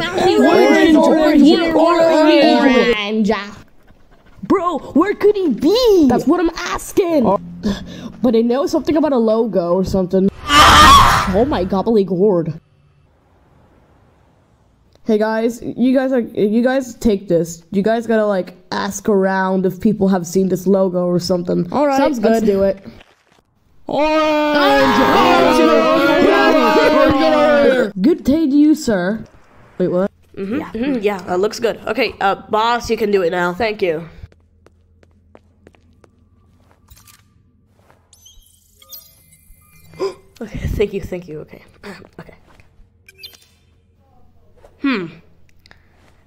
Orange, orange, orange, orange. Bro, where could he be? That's what I'm asking. Oh. But I know something about a logo or something. Ah! Oh my gobbly gourd. Hey guys, you guys are you guys take this. You guys gotta like ask around if people have seen this logo or something. All right, sounds let's good. do it. Orange. Good day to you, sir. Wait, what? Mm -hmm. yeah, uh, looks good. Okay, uh, boss, you can do it now. Thank you. Okay, thank you, thank you. Okay, okay. Hmm.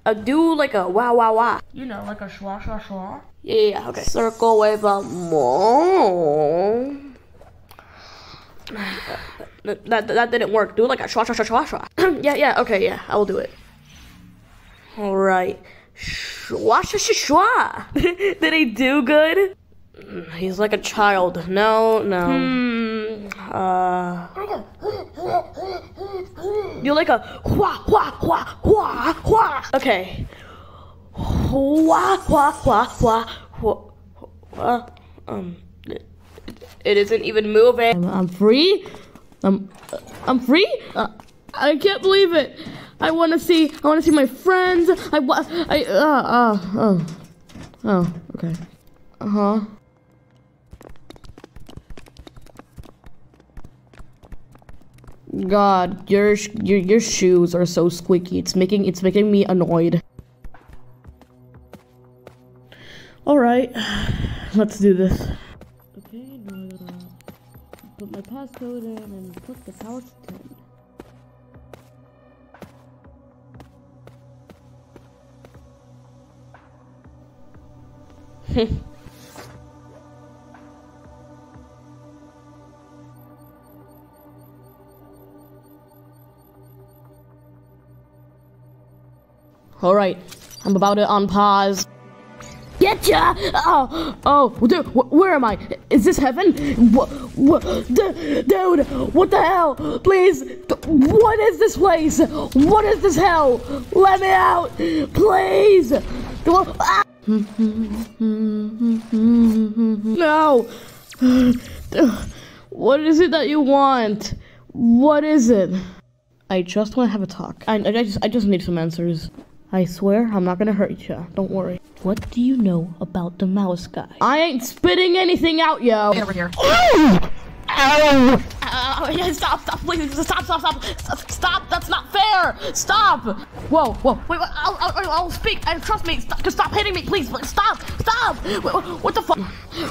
Uh, do like a wah wah wah. You know, like a schwa schwa schwa. Yeah, yeah, yeah. Okay. Circle wave a mo. That, that that didn't work. Do like a schwa schwa schwa schwa schwa. yeah, yeah. Okay, yeah. I will do it. All right. Schwa schwa schwa schwa. Did he do good? He's like a child. No, no. Hmm. Uh. You're like a hua hua hua hua hua. Okay. Hua hua hua hua hua. hua. Um. It, isn't even moving. I'm, I'm free. I'm I'm free. Uh, I can't believe it. I want to see. I want to see my friends. I I uh uh oh oh okay. Uh huh. God, your your your shoes are so squeaky. It's making it's making me annoyed. All right, let's do this. Put my passcode in and put the power to ten. All right, I'm about to unpause. Oh, oh, dude, wh- where am I? Is this heaven? What, what, dude, what the hell? Please, what is this place? What is this hell? Let me out, please! Ah! No! What is it that you want? What is it? I just want to have a talk. I, I just I just need some answers. I swear I'm not gonna hurt you. Don't worry. What do you know about the mouse guy? I ain't spitting anything out, yo. Get over here. Ow! Oh, yeah, stop, stop, please, stop, stop, stop, stop, stop, that's not fair, stop! Whoa, whoa, wait, wait I'll, I'll, I'll speak, and trust me, stop, just stop hitting me, please, please, stop, stop! Wait, what, what the fuck?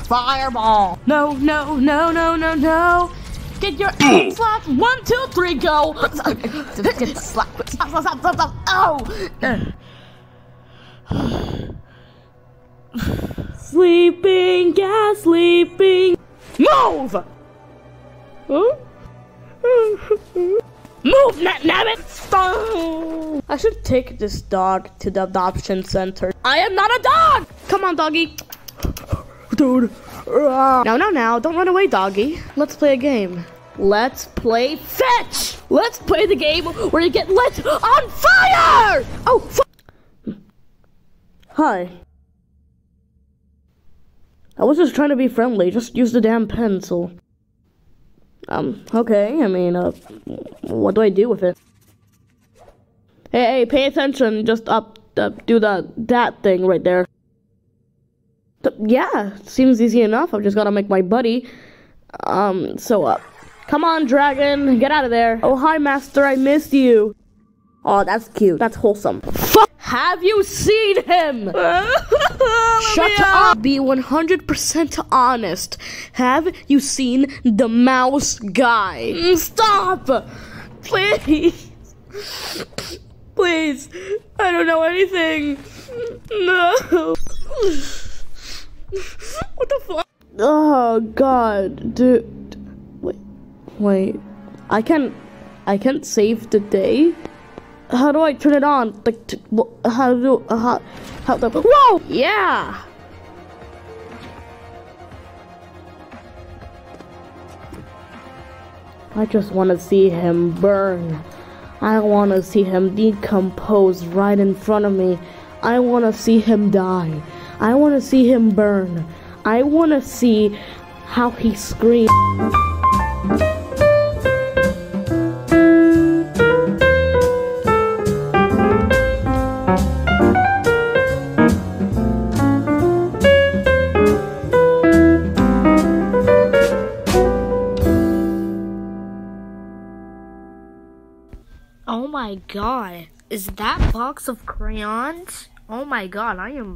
Fireball! No, no, no, no, no, no! Get your ass slapped, one, two, three, go! Get slapped, stop, stop, stop, stop, stop! Sleeping, gas, sleeping. Move! Huh? Move, na- nabbit! I should take this dog to the adoption center. I am not a dog! Come on, doggy. Dude. Now, now, now. Don't run away, doggy. Let's play a game. Let's play fetch! Let's play the game where you get lit on fire! Oh, Hi. I was just trying to be friendly. Just use the damn pencil. Um, okay. I mean, uh, what do I do with it? Hey, hey, pay attention. Just up, up do the that thing right there. Yeah, seems easy enough. I've just gotta make my buddy. Um, so uh, come on, dragon, get out of there. Oh, hi, master. I missed you. Oh, that's cute. That's wholesome. Fuck. Have you seen him? Shut up. Be 100% honest. Have you seen the mouse guy? Mm, Stop! Please. Please. I don't know anything. No. What the fuck? Oh god, dude. Wait. Wait. I can't I can't save the day? How do I turn it on? Like, how do, how, how the, whoa! Yeah! I just want to see him burn. I want to see him decompose right in front of me. I want to see him die. I want to see him burn. I want to see how he screams. Oh my god, is that box of crayons? Oh my god, I am